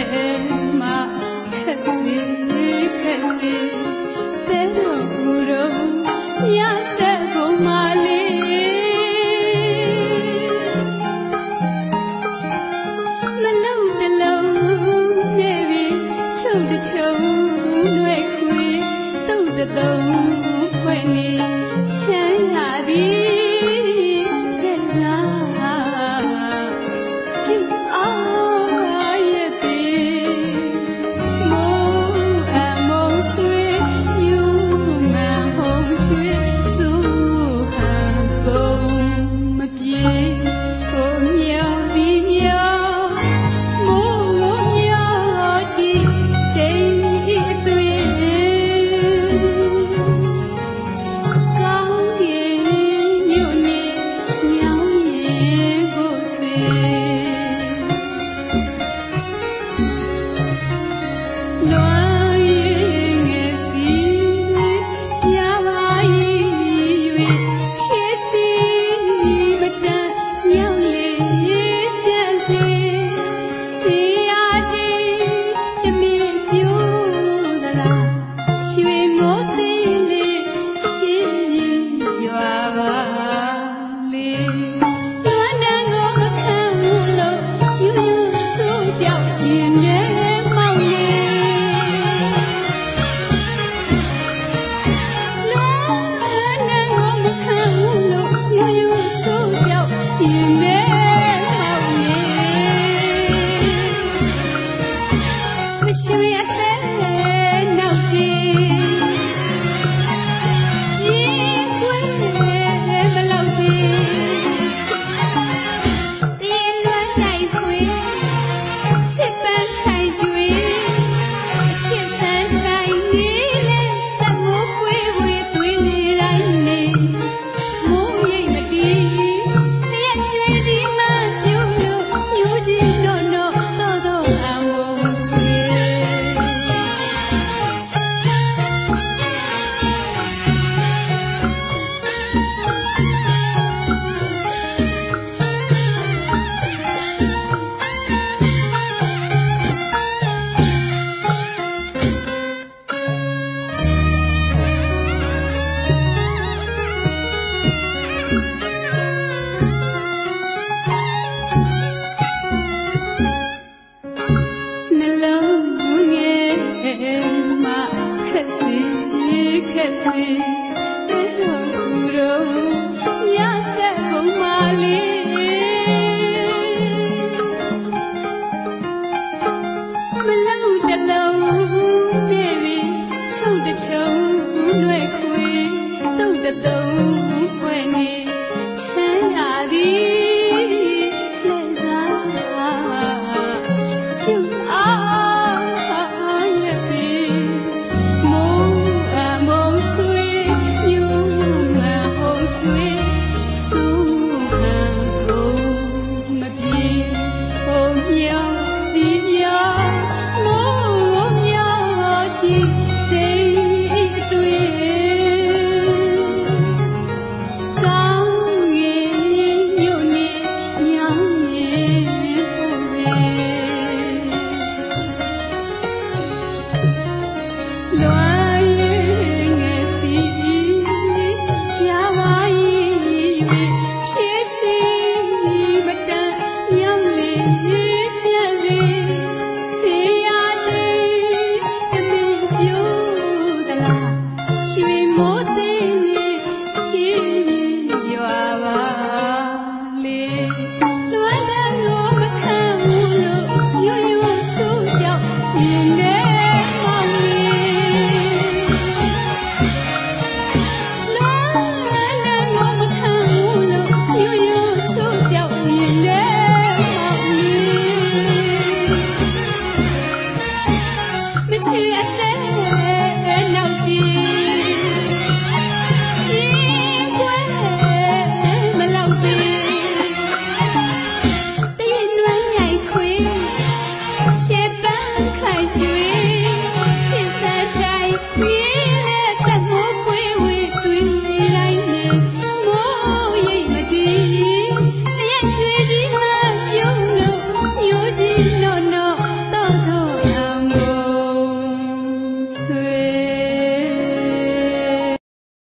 in ngót đi. See. lo amo. merecer.